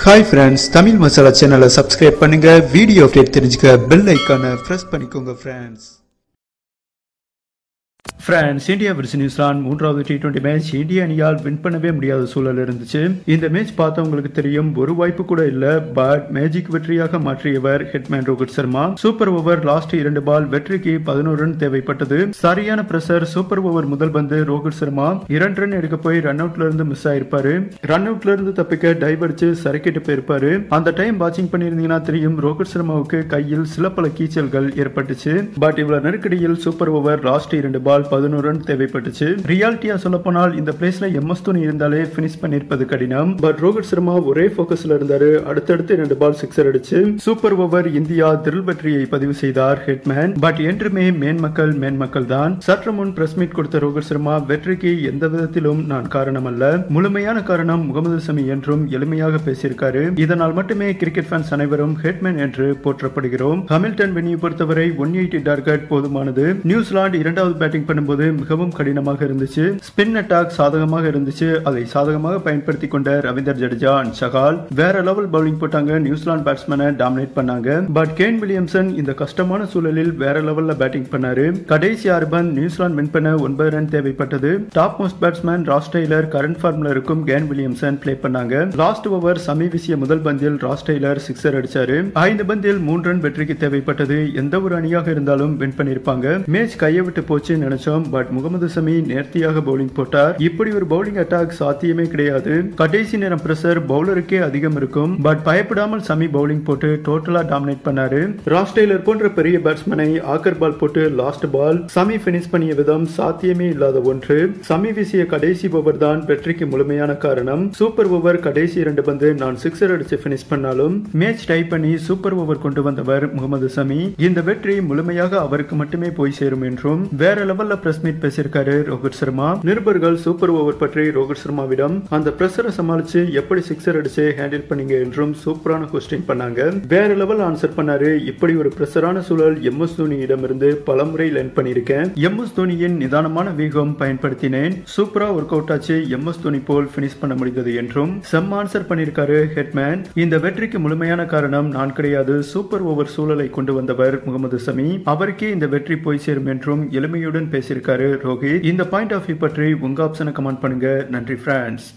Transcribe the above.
Hi friends Tamil masala சேனலை subscribe பண்ணுங்கள் video update தெரிஞ்சுக்க பெல் ஐக்கானை ப்ரெஸ் பண்ணிக்கோங்க ஃப்ரெண்ட்ஸ் பிரான்ஸ் இந்தியா வெர்ஸ் நியூசிலாந்து மூன்றாவது டி டுவெண்டி மேட்ச் இந்திய அணியால் வின் பண்ணவே முடியாத சூழல் இருந்துச்சு. இந்த மேட்ச் பார்த்தவங்களுக்கு தெரியும் ஒரு வாய்ப்பு கூட இல்ல பட் மேஜிக் வெற்றியாக மாற்றியவர் hitman Rohit Sharma super over last இரண்டு பால் வெற்றிக்கு பதினோரு ரன் தேவைப்பட்டது. சரியான பிரஷர் சூப்பர் ஓவர் முதல் பந்து ரோஹித் சர்மா இரண்டு ரன் எடுக்க போய் ரன் அவுட்ல இருந்து மிஸ் ஆயிருப்பாரு. ரன் அவுட்ல இருந்து தப்பிக்க டைவ் அடிச்சு சரக்கிட்டு போயிருப்பாரு. அந்த டைம் வாட்சிங் பண்ணியிருந்தீங்கன்னா தெரியும் ரோஹித் சர்மாவுக்கு கையில் சில பல கீச்சல்கள் ஏற்பட்டுச்சு. பட் இவ்வளவு நெருக்கடியில் சூப்பர் ஓவர் லாஸ்ட் இரண்டு பால் பால் பதினோரு ரன் தேவைப்பட்டுச்சு. ரியாலிட்டியா சொல்ல போனால் இந்த பிளேஸ்ல எம்எஸ் தோனி இருந்தாலே பினிஷ் பண்ணிருப்பது கடினம். பட் ரோஹித் சர்மா ஒரே போக்கஸ்ல இருந்தாரு. அடுத்தடுத்து ரெண்டு பால் சிக்ஸர் அடிச்சு சூப்பர் ஓவர் இந்தியா திரில் வெற்றியை பதிவு செய்தார் ஹெட்மேன் பட் என்றுமே மேன் மக்கள் மேன் மக்கள் தான். சற்று முன் பிரஸ் மீட் கொடுத்த ரோஹித் சர்மா வெற்றிக்கு எந்த விதத்திலும் நான் காரணம் அல்ல முழுமையான காரணம் முகமது சமி என்றும் எளிமையாக பேசியிருக்காரு. இதனால் மட்டுமே கிரிக்கெட் ஃபேன்ஸ் அனைவரும் ஹெட்மேன் என்று போற்றப்படுகிறோம். ஹமில்டன் வெனியை பொறுத்தவரை ஒன் எயிட்டி டார்கெட் போதுமானது. நியூசிலாந்து இரண்டாவது பேட்டிங் பண்ணும்போது மிகவும் கடினமாக இருந்துச்சு. ஸ்பின் அட்டாக் சாதகமாக இருந்துச்சு. அதை சாதகமாக பயன்படுத்தி கொண்ட ரவீந்தர் ஜடேஜா அண்ட் சகால் வேற லெவல் பவுலிங் போட்டாங்க. நியூசிலாந்து பேட்ஸ்மேனை டாமினேட் பண்ணாங்க. பட் கேன் வில்லியம்சன் இந்த கஷ்டமான சூழலில் வேற லெவல்ல பேட்டிங் பண்ணாரு. கடைசி ஆறு பந்த் நியூசிலாந்து வின் பண்ண ஒன்பது ரன் தேவைப்பட்டது. Top most batsman Ross Taylor current ஃபார்ம்ல இருக்கும். கேன் வில்லியம்சன் பிளே பண்ணாங்க. லாஸ்ட் ஓவர் சமி வீசிய முதல் பந்தில் ராஸ் டெய்லர் சிக்ஸர் அடிச்சாரு. ஐந்து பந்தில் மூன்று ரன் வெற்றிக்கு தேவைப்பட்டது. எந்த ஒரு அணியாக இருந்தாலும் வின் பண்ணிருப்பாங்க. மேட்ச் கையை விட்டு போச்சு. நினைச்சோம். பட் முகமது சமி நேர்த்தியாக பவுலிங் போட்டார். இப்படி ஒரு பவுலிங் அட்டாக் சாத்தியமே கிடையாது. கடைசி நேரம் பிரஷர் பவுலருக்கே அதிகம் இருக்கும். பட் பயப்படாமல் சமி பவுலிங் போட்டு டோட்டலா டாமினேட் பண்ணாரு. ராஸ் டெய்லர் போன்ற பெரிய பேட்ஸ்மேனை ஆக்கர் பால் போட்டு லாஸ்ட் பால் சமி பினிஷ் பண்ணிய விதம் சாத்தியமே இல்லாத ஒன்று. சமி வீசிய கடைசி ஓவர் தான் வெற்றிக்கு முழுமையான காரணம். சூப்பர் ஓவர் கடைசி இரண்டு பந்து நான் சிக்ஸர் அடிச்சு பினிஷ் பண்ணாலும் மேட்ச் டை பண்ணி சூப்பர் ஓவர் கொண்டு வந்தவர் முகமது சமி இந்த வெற்றி முழுமையாக அவருக்கு மட்டுமே போய் சேரும் என்றும் வேற பிரபல பிரஸ் மீட் பேசியிருக்காரு ரோஹித் சர்மா. நிருபர்கள் சூப்பர் ஓவர் பற்றி ரோஹித் சர்மாவிடம் அந்த பிரஷரை சமாளிச்சு எப்படி சிக்ஸர் அடிச்சு ஹேண்டில் பண்ணீங்க? என்றும் சூப்பரான கொஸ்டின் பண்ணாங்க. வேற லெவல் ஆன்சர் பண்ணாரு இப்படி ஒரு பிரஷரான சூழல் எம் எஸ் தோனியிடம் இருந்து பலமுறை லேர்ன் பண்ணியிருக்கேன். எம் எஸ் தோனியின் நிதானமான வேகம் பயன்படுத்தினேன். சூப்பரா ஒர்க் அவுட் ஆச்சு. எம் எஸ் தோனி போல் பினிஷ் பண்ண முடிந்தது என்றும் செம் ஆன்சர் பண்ணியிருக்காரு ஹெட்மேன் இந்த வெற்றிக்கு முழுமையான காரணம் நான் கிடையாது. சூப்பர் ஓவர் சூழலை கொண்டு வந்தவர் முகமது சமி. அவருக்கே இந்த வெற்றி போய் சேரும் என்றும் எளிமையுடன் பேசியிருக்காரு ரோஹித். இந்த பாயிண்ட் ஆஃப் வியூ பற்றி உங்க ஆப்ஷனை கமெண்ட் பண்ணுங்க. நன்றி ஃப்ரெண்ட்ஸ்